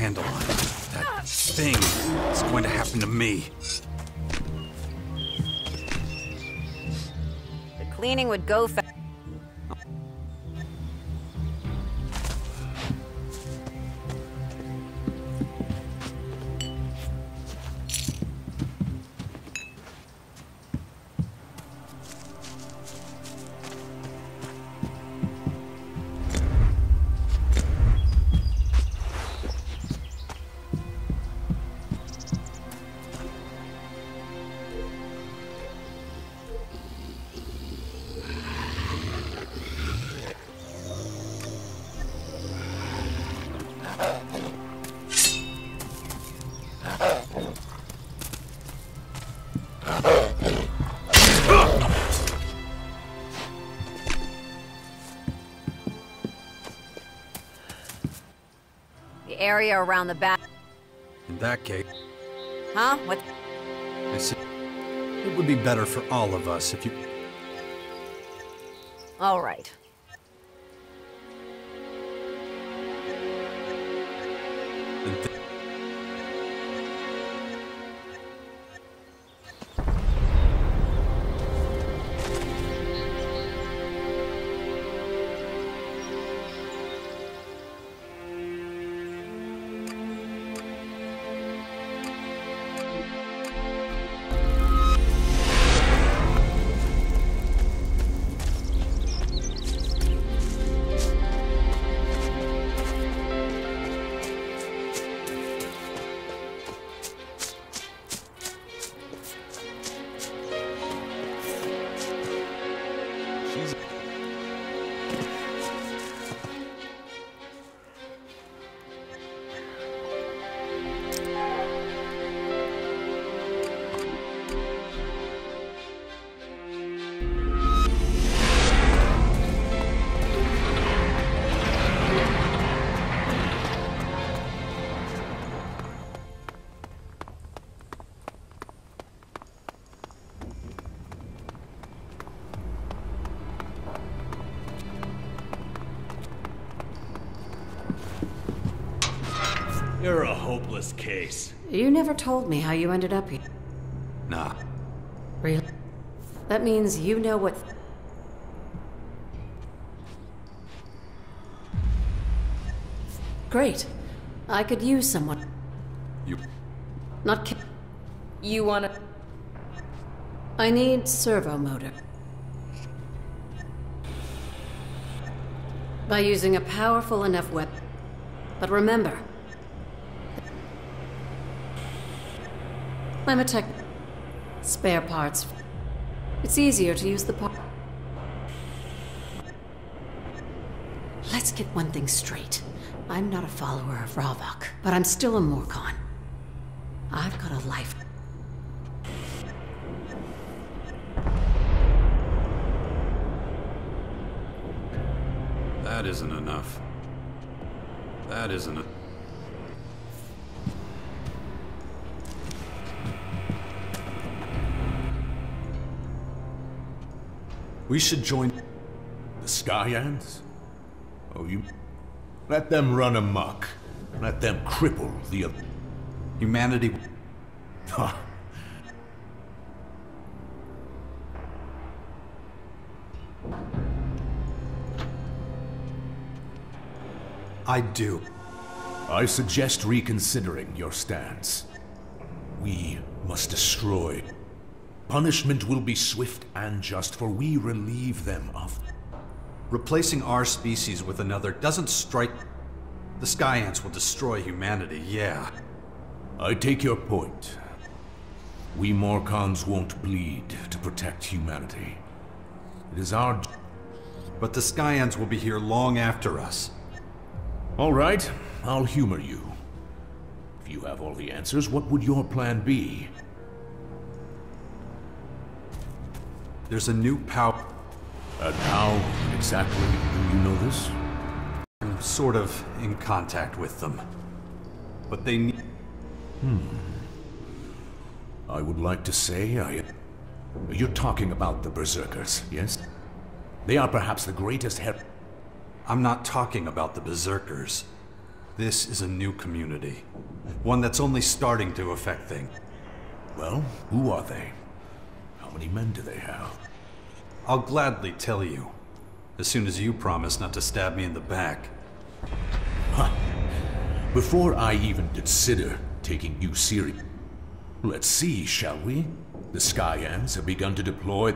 handle on it, that thing is going to happen to me. The cleaning would go fast. The area around the back. In that case, Huh? What? I see. It would be better for all of us if you. All right. and You're a hopeless case. You never told me how you ended up here. Nah. Really? That means you know what. Great. I could use someone. You. Not ki- You wanna. I need servo motor. By using a powerful enough weapon. But remember, I'm a tech. Spare parts. It's easier to use the part. Let's get one thing straight. I'm not a follower of Ravok, but I'm still a Morkon. I've got a life. That isn't enough. That isn't a. We should join. The Skyands? Oh, you... Let them run amok. Let them cripple the... Humanity. I do. I suggest reconsidering your stance. We must destroy. Punishment will be swift and just, for we relieve them of... Replacing our species with another doesn't strike. The Skyands will destroy humanity, yeah. I take your point. We Morkons won't bleed to protect humanity. It is our... But the Skyands will be here long after us. All right, I'll humor you. If you have all the answers, what would your plan be? There's a new power. And how exactly do you know this? I'm sort of in contact with them. But they need. Hmm. I would like to say I... You're talking about the Berserkers, yes? They are perhaps the greatest her... I'm not talking about the Berserkers. This is a new community. One that's only starting to affect things. Well, who are they? How many men do they have? I'll gladly tell you. As soon as you promise not to stab me in the back. Before I even consider taking you serious. Let's see, shall we? The Skyands have begun to deploy.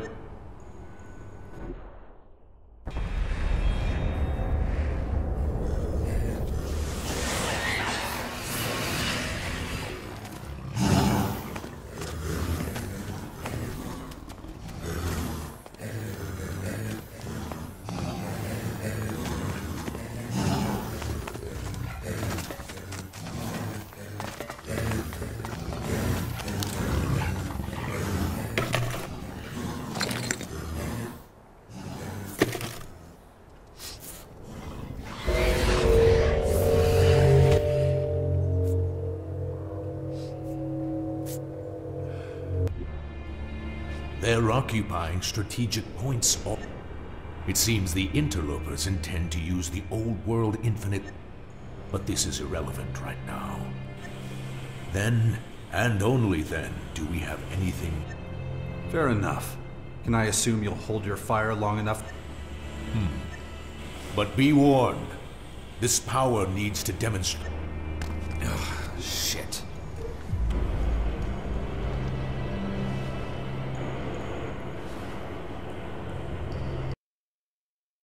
They're occupying strategic points. all- It seems the interlopers intend to use the old world infinite, but this is irrelevant right now. Then, and only then, do we have anything. Fair enough. Can I assume you'll hold your fire long enough? Hmm. But be warned, this power needs to demonstrate. Ugh, Shit.